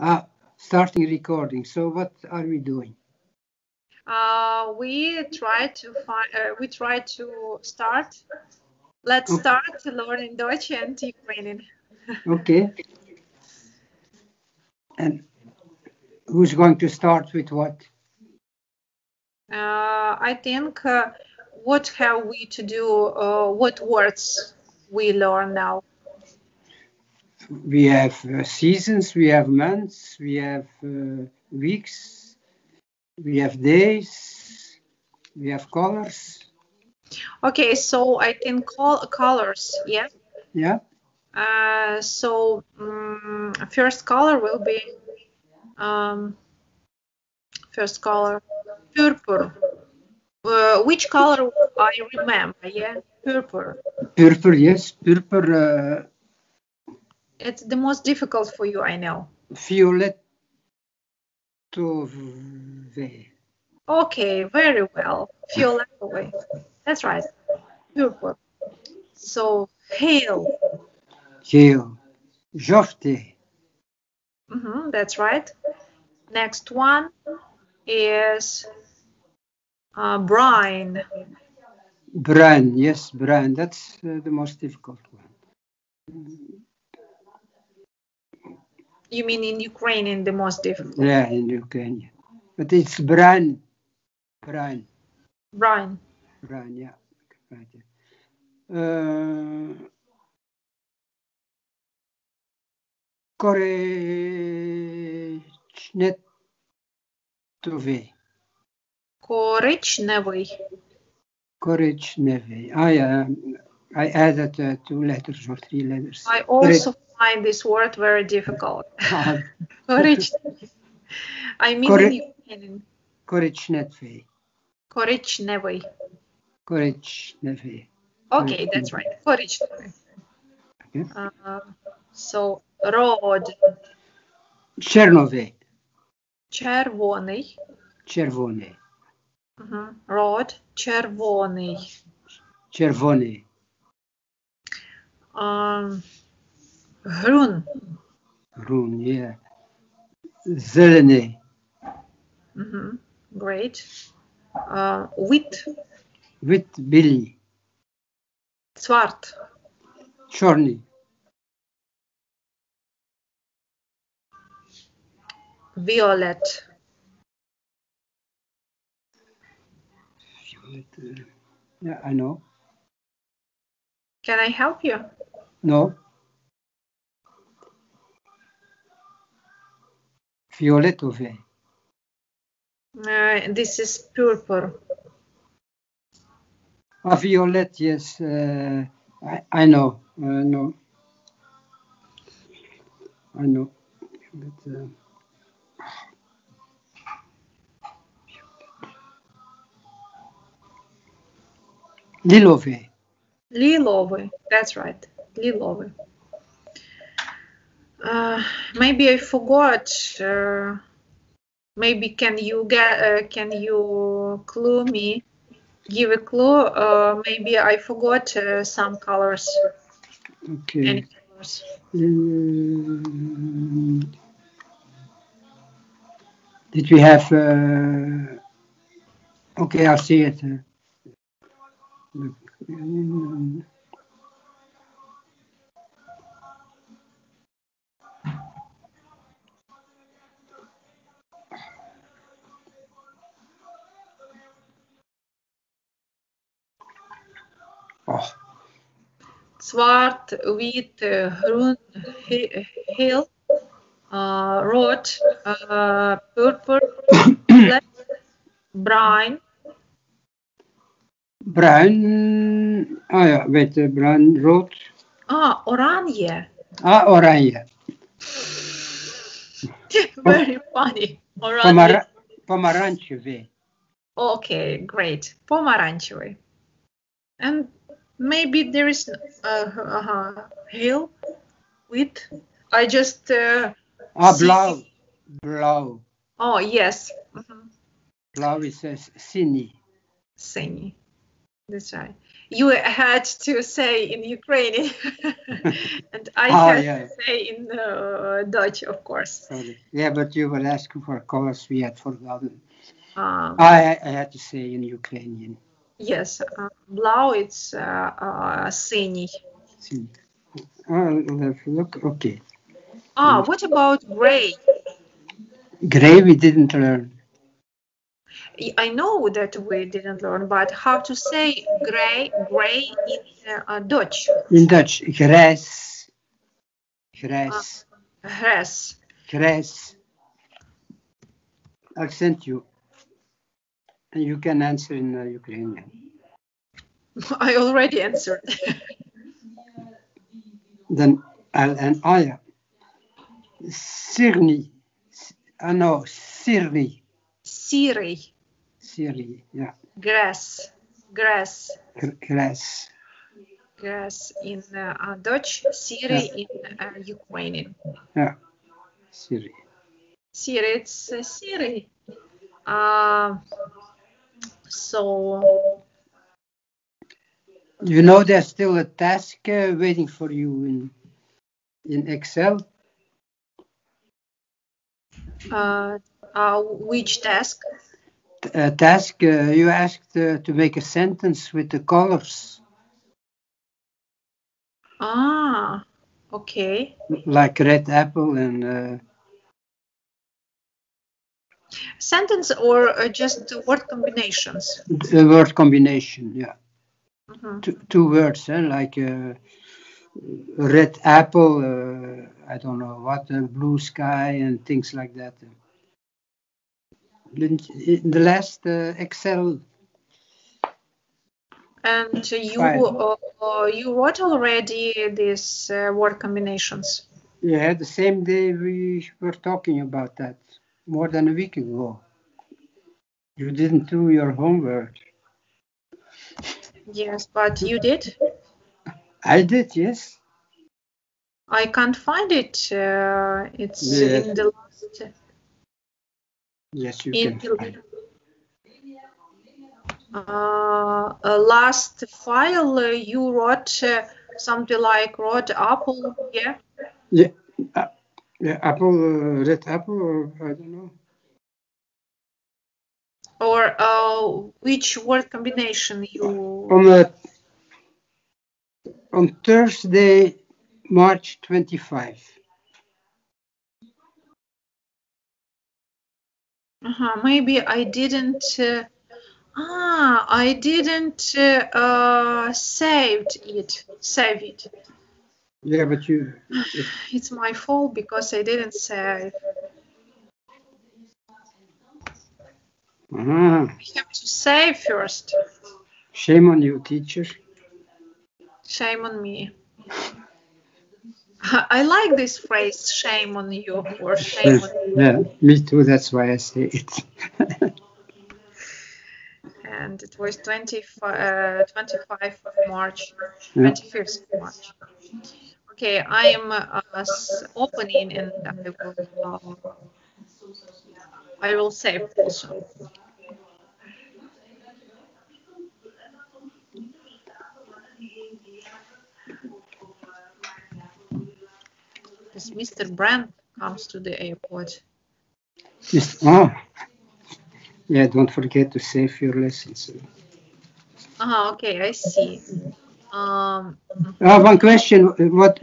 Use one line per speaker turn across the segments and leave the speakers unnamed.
Ah, starting recording. So what are we doing?
Uh, we try to find. Uh, we try to start. Let's
Okay.
start learning Deutsch and Ukrainian.
Okay. And who's going to start with what?
Uh, I think. Uh, what have we to do? Uh, what words we learn now?
We have uh, seasons, we have months, we have uh, weeks, we have days, we have colors.
Okay, so I can call colors. Yeah.
Yeah.
Uh, so um, first color will be um, first color purple. Uh, which color I remember? Yeah, purple.
Purple, yes. Purple, uh,
It's the most difficult for you, I know.
violetto.
Okay, very well. Fioletowy. That's right. Purple. So hail.
Geel. Żółty.
hmm that's right. Next one is uh, brine.
Bruin, yes, bruin. That's uh, the most difficult one.
You mean in Ukrainian the most difficult?
Yeah, in Ukraine. But it's bruin. Bruin.
Brine.
Bruin, yeah. Right. Uh, Korycznetowy.
Коричневий.
Korycznewy. I, uh, I added uh, two letters or three letters.
I also find this word very difficult. Коричневий. I mean
Кори-
in Ukrainian.
Korycznetowy.
Коричневий.
Korycznewy.
Okay, that's right. Коричневий.
Okay.
Uh, so road.
Czerwowy.
Червоний.
Czerwony.
Mhm. Road. Червоний.
Czerwony.
Um, грун.
Groen, yeah. Zeleny.
Mhm. Great. Uh, wit.
Wit Billy.
Zwart.
Czarny.
Violet.
Violet. uh, Yeah, I know.
Can I help you?
No. fioletowy.
Uh, this is purple.
A violet, yes. Uh, I, I, know. Uh, no. I know. But, uh, Lilowy.
Lilowy, that's right. Lilowy. Uh, maybe I forgot. Uh, maybe can you get? Uh, can you clue me? Give a clue. Uh, maybe I forgot uh, some colors.
Okay.
Any colors?
Mm, Did we have? Uh, okay, I'll see it. Uh, Oh.
Zwart, wit, groen, he, heel, uh, rood, uh, purple, black, bruin.
Bruin, ah oh ja, witte, brown, rood.
Ah, oranje.
Ah, oranje.
Very funny. Oranje.
Pomara pomarančevi.
Okay, great. Pomarančevi. And maybe there is a, a, a hill with i just uh,
ah blow blow
oh yes mm
-hmm. blow is a sini
sini that's right you had to say in Ukrainian, and I
oh,
had
yeah.
to say in uh, Dutch, of course.
Sorry. Yeah, but you were asking for colors we had forgotten.
Um,
I, I had to say in Ukrainian.
yes, uh, blau it's uh, uh, синий.
See. Oh, let's look. Okay.
Ah, what about gray?
Gray we didn't learn.
I know that we didn't learn, but how to say gray, gray in uh, Dutch?
In Dutch, grijs. Grijs.
Gres.
Grijs. I'll send you. you can answer in uh, Ukrainian.
I already answered.
then I'll and I. Sirni. Uh, no, Siri.
Siri.
Siri, yeah.
Grass. Grass.
Grass.
Grass in uh, uh, Dutch, Siri yeah. in uh, Ukrainian.
Yeah. Siri.
Siri, it's uh, Siri. Uh, so,
You know there's still a task uh, waiting for you in in Excel.
uh, uh, which task?
A task uh, you asked uh, to make a sentence with the colors
Ah, okay.
like red apple and uh,
Sentence or uh, just word combinations?
a word combination. Yeah,
Mhm.
two, two words, eh? like uh, red apple. Uh, I don't know what, uh, blue sky and things like that. In the last uh, Excel,
And you uh, uh, you wrote already these uh, word combinations.
yeah, the same day we were talking about that more than a week ago. You didn't do your homework.
Yes, but you did.
I did, yes.
I can't find it. Uh, it's in the last.
Yes, you
In
can. find
uh, uh, last file, uh, you wrote uh, something like wrote apple. Yeah.
Yeah, uh, yeah, apple, uh, red apple, or I don't know.
Or uh, which word combination you?
On uh, on Thursday, March 25.
Uh-huh, maybe I didn't. Uh, ah, I didn't uh, uh, saved it. Save it.
Yeah, but you,
It's my fault because I didn't save.
uh
I have to save first.
shame on you, teacher.
Shame on me. I like this phrase, shame on you, or shame on you.
Yeah, me too. That's why I say it.
And it was 20, uh, 25 of March,
Yeah.
25th of March. Okay, I am uh, opening and I will, uh, I will save also. This Mr. Brand comes to the airport.
Just, oh, yeah. Don't forget to save your lessons.
Ah, okay, I see. Um,
Uh, one question. What?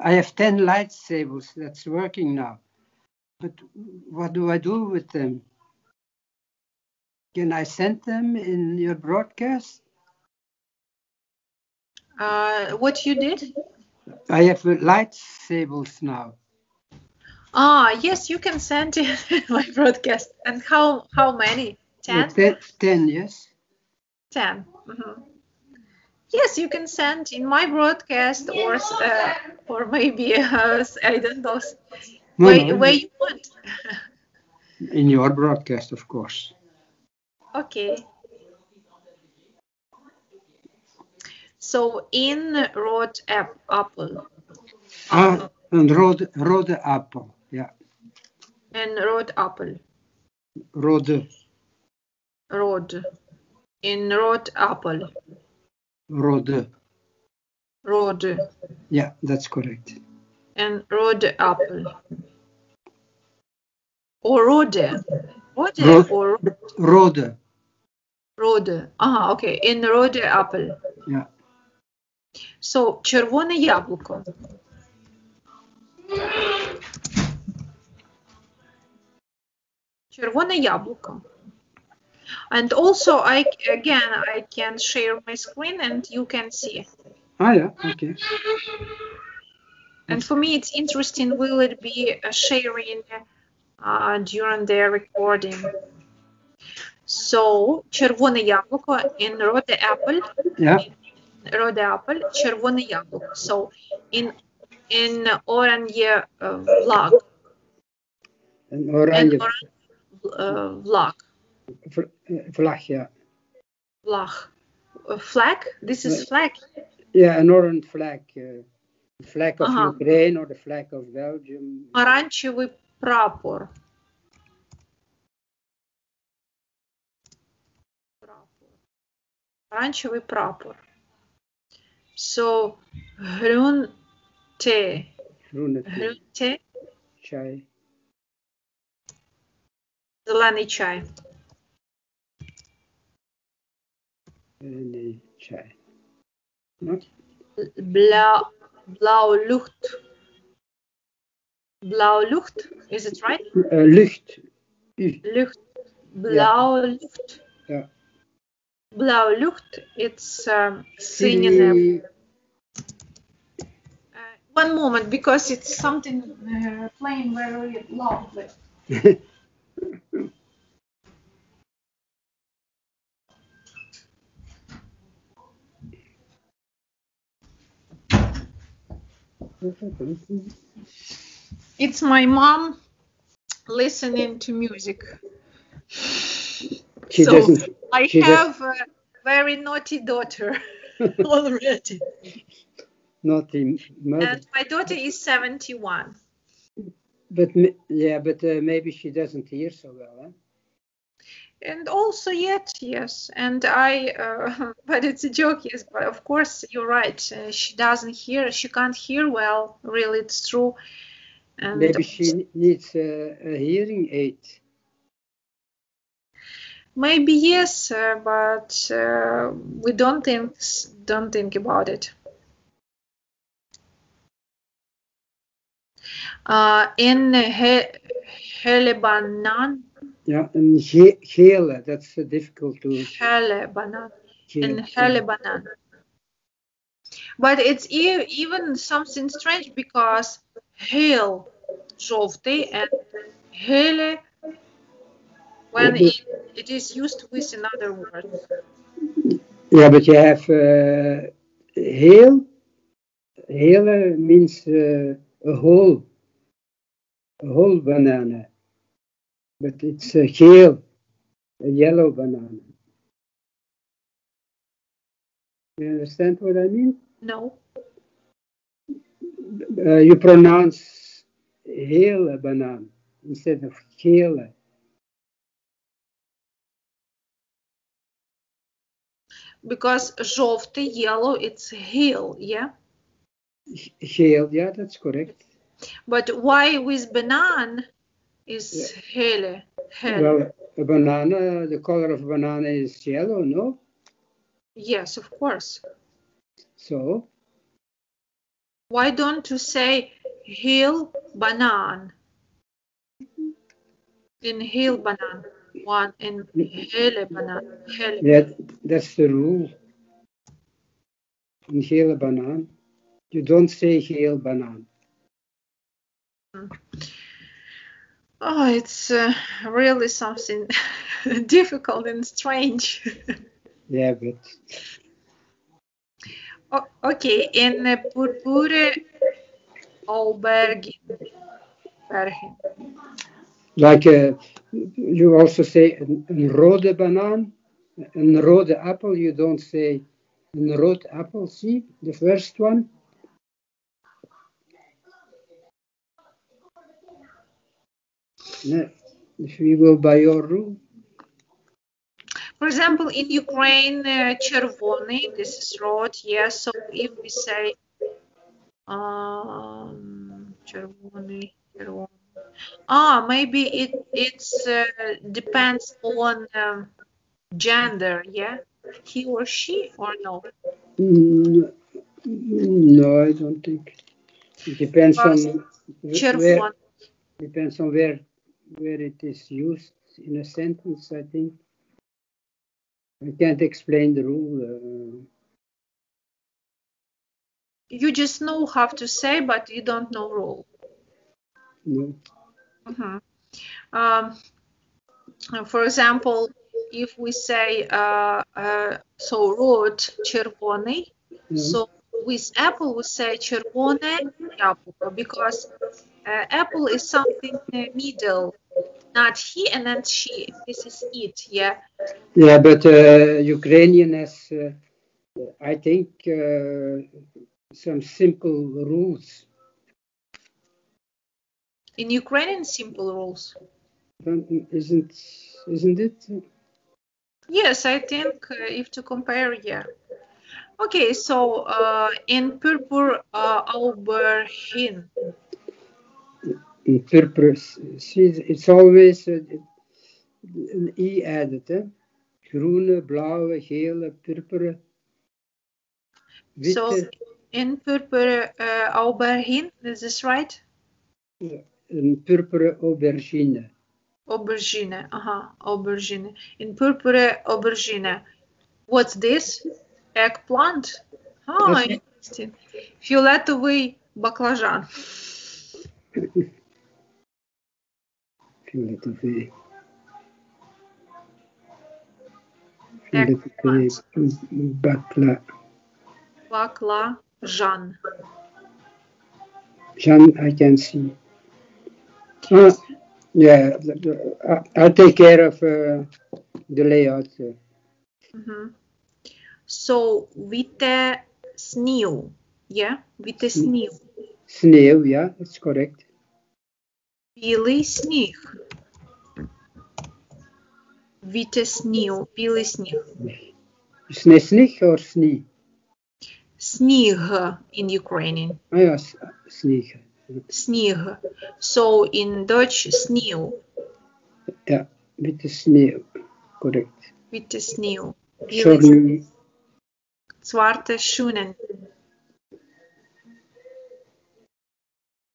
I have 10 lightsabers. That's working now. But what do I do with them? Can I send them in your broadcast?
uh, what you did?
I have lightsabers now.
Ah, yes, you can send it my broadcast. And how how many? Ten?
ten, 10, yes.
10 Mhm. Yes, you can send in my broadcast or uh, or maybe uh, I don't know
No,
where,
no,
where you want.
in your broadcast, of course.
Okay. So in Rode app Apple
Ah, and rode, rode apple. Yeah,
in Rode Apple
rode,
Rode in Rode Apple
rode.
rode,
Yeah, that's correct.
and rode apple. Or rode. Rode
Ro-
or
Rode.
rode. Ага, окей. In rode apple.
Yeah.
So, червоне яблуко. Червоне яблуко. And also, I again, I can share my screen and you can see.
Ah, yeah, okay.
And for me, it's interesting. Will it be a sharing uh, during the recording? So, червоне яблуко in rode apple.
Yeah,
Rode apple, червоне яблуко. So, in in orange uh, vlog,
een
in
oranje
orange uh, vlog,
v- eh, vlag, ja.
vlog, Uh, flag. This is
Nee.
flag.
Ja, een orange flag. eh, the flag of
Aha.
Ukraine or the flag of Belgium.
Оранжевий прапор. Прапор. Оранжевий прапор. So, groente.
Groene thee,
Groente.
chai.
Зелений чай.
Nee, chai. No?
Blau, lucht. Is it right?
Eh, lucht. U.
Lucht. Blauwe lucht.
Ja.
Blauwe lucht. It's um, singing. Uh, one moment, because it's something uh, playing very loudly. It's my mom listening to music.
She
So,
doesn't.
I
She does-
have a very naughty daughter already.
Naughty mother.
And my daughter is 71.
But yeah, but uh, maybe she doesn't hear so well. Huh?
And also, yet, yes. And I, uh, but it's a joke, yes. But of course, you're right. Uh, she doesn't hear, she can't hear well. Really, it's true. And
Maybe she needs uh, a hearing aid.
maybe yes, uh, but uh, we don't think don't think about it. Uh, in he- Helebanan,
Ja, een ge- gele, that's uh, difficult to.
Helebanan. in
gele.
Helebanan. But it's e- even something strange because hail жовтий and hele when
Yeah,
it, it is used with another word.
Yeah, but you have uh, heel. Hele means uh, a whole, a whole banana. But it's a geel, a yellow banana. You understand what I mean?
No.
Uh, you pronounce hele banana instead of gele.
Because жовтий, yellow, it's heel, yeah?
Geel, yeah, that's correct.
But why with banan Is hele? hele.
Well, a banana, the color of banana is yellow, no?
yes, of course.
So,
Why don't you say heel banan? In heel banan. One in hele banan. Hele.
yeah, that's the rule. In gele banaan. You don't say geel banaan. Hmm.
Oh, it's uh, really something difficult and strange.
Yeah, but
O- okay, in uh, Purpure Albergin. Bergen.
like uh, you also say een rode banaan, een rode apple, you don't say een rood apple. See, the first one. if we go by your rule.
For example, in Ukraine, uh, червоний, this is red, yes. So if we say um, червоний, червоний. Ah, maybe it it's uh, depends on um, gender, yeah? He or she or no?
Mm, No, I don't think. It depends on wh- where,
Червоний.
depends on where where it is used in a sentence. I think I can't explain the rule. Uh,
You just know how to say, but you don't know rule.
no.
Mhm. Um, for example, if we say uh, uh, so road червоний,
Yeah.
so with apple we say червоне яблуко because uh, apple is something uh, middle, not he and then she. This is it, yeah.
Yeah, but uh, Ukrainian has, uh, I think, uh, some simple rules.
In Ukrainian, simple rules.
Isn't isn't it?
Yes, I think uh, if to compare, yeah. Okay, so uh, in purple uh, aubergine.
In purpose, see, it's always uh, an e added. Eh? Groene, blauwe, gele, purperen, witte.
So in purple uh, aubergine, is this right?
een purperen aubergine.
Aubergine, aha, aubergine. In purple aubergine. What's this? Eggplant. Ah,
That's it.
interesting. Фіолетовий баклажан.
Cumulative
A.
Cumulative A. Bakla.
Bakla
Jean. Jean, I can see. Uh, yeah, I'll take care of uh, the layout. Mm
-hmm. So, Vite Sneeuw, yeah? Vite Sneeuw.
Sneeuw, yeah, that's correct.
Білий сніг. Вітесніг. Білий сніг.
Снесліх or сніг?
Сніг in Ukrainian.
Oh, yes. Сніг.
Сніг. So in Dutch, sneeuw.
Yeah, with sneeuw. Correct.
With the sneeuw.
Schönen.
Zwarte Schuhen.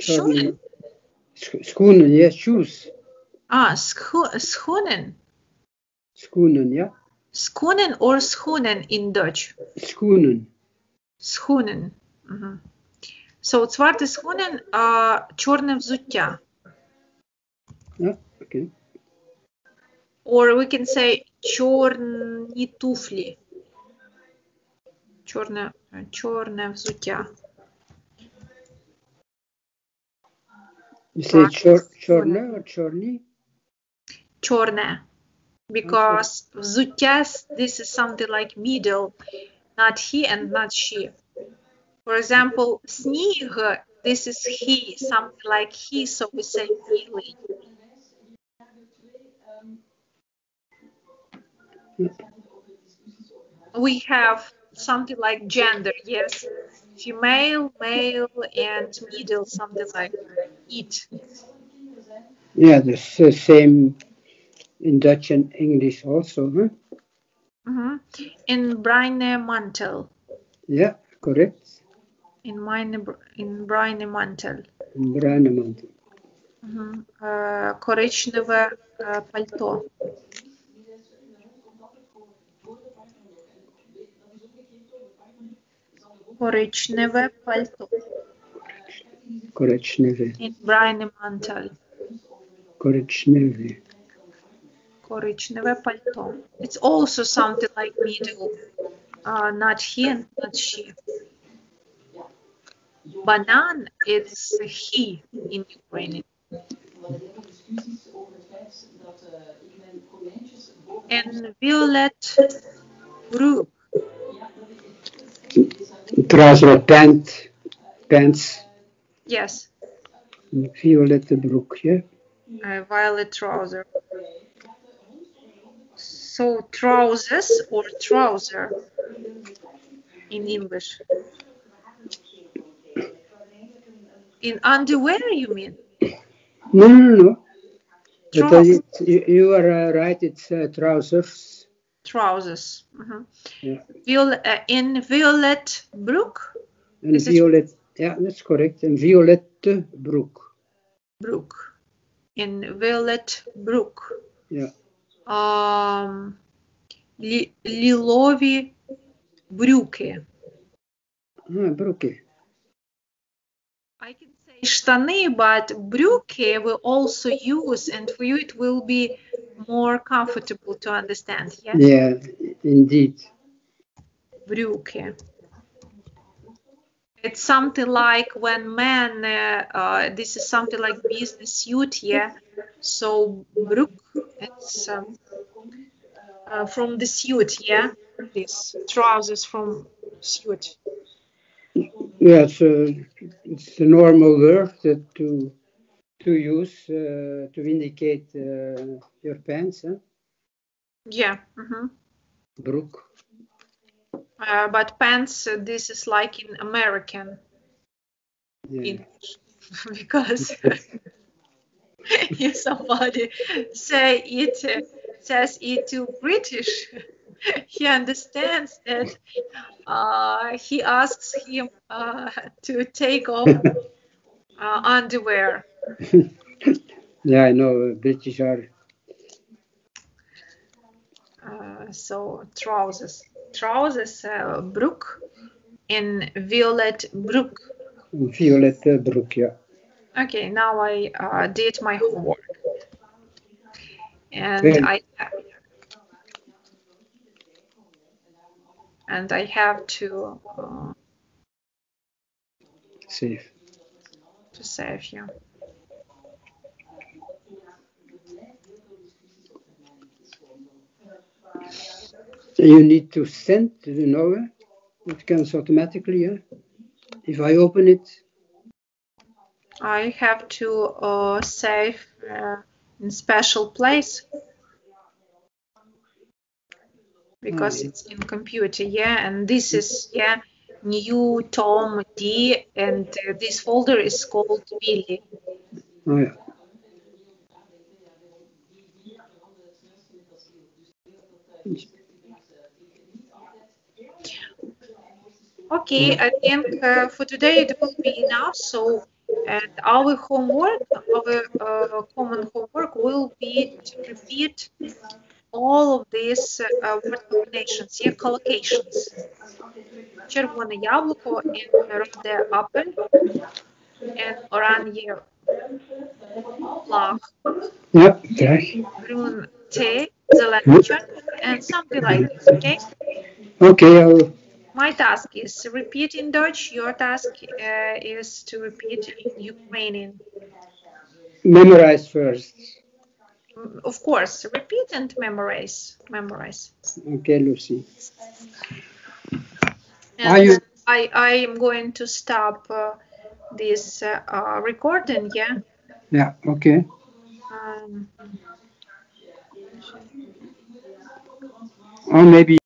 Schuhen. Scho- Schoenen, ja, shoes.
Ah, scho schoenen.
Schoenen, ja.
Schoenen or schoenen in Dutch?
Schoenen.
Schoenen. Мгм. So, zwarte schoenen, а, чорне взуття.
Ja, oké.
Or we can say чорні туфлі. Чорне, чорне взуття.
You say chorne or chorny?
Chorne, because okay. this is something like middle, not he and not she. For example, snig, this is he, something like he, so we say really. We have something like gender, yes Female, male, and middle, something like it.
Yeah, the s- same in Dutch and English also, huh?
Mhm. In bruine mantel.
Ja, correct.
In meine, br- in bruine mantel.
Een bruine mantel.
Мгм. Е, Коричневе е, пальто. Коричневе пальто.
Korečneve,
In bruine mantel.
korečneve.
Коричневе пальто. It's also something like middle. Uh, not he and not she. Banan is he in Ukrainian. And violet brook.
Trouser pant, pants,
Yes.
violette broek, ja.
Uh, violet trouser. So trousers or trouser in English? In underwear, you mean?
No, no, no. But, uh,
Trousers.
you, you are uh, right. It's uh, trousers
trousers. Mm-hmm.
Yeah.
Uh, in violet brook.
Een
violet, it?
ja, dat correct. Een violet brook.
Brook. In violet brook.
Yeah.
Um, li lilovi broeken.
Ah, broeken
I can say штани, but брюки we also use, and for you it will be more comfortable to understand. Yeah,
Yeah, indeed.
брюки. It's something like when men, uh, uh, this is something like business suit, yeah. So брюк, it's um, uh, from the suit, yeah. This trousers from suit.
Yeah, it's a, normal word that to to use uh, to indicate uh, your pants, huh?
Yeah. mhm.
broek.
Uh, but pants, uh, this is like in American
Yeah.
English because if somebody say it uh, says it to British, he understands that uh, he asks him uh, to take off uh, underwear.
Yeah, I know British are.
Uh, so trousers, trousers, uh, brook, in violet brook.
Violet uh, broek, yeah.
Okay, now I uh, did my homework. And. I and I have to uh,
Safe.
to save you.
You need to send to the Noah. It comes automatically, yeah. If I open it,
I have to uh, save uh, in special place because
Mm.
it's in computer, yeah. And this is yeah new Tom D, and uh, this folder is called Billy.
oh yeah.
Okay, I think uh, for today it will be enough. So, and our homework, our uh, common homework will be to repeat all of these uh, word combinations, yeah, collocations. Червоне яблуко and red apple and orange flag,
Yeah, right.
groen tea, зелений чай, and something like this, okay?
Okay, I'll,
My task is repeat in Dutch. Your task uh, is to repeat in Ukrainian.
memorize first.
Of course, repeat and memorize. Memorize.
Okay, Lucy.
And
Are you-
I I am going to stop uh, this uh, uh, recording. Yeah.
Yeah, okay.
Um,
Or maybe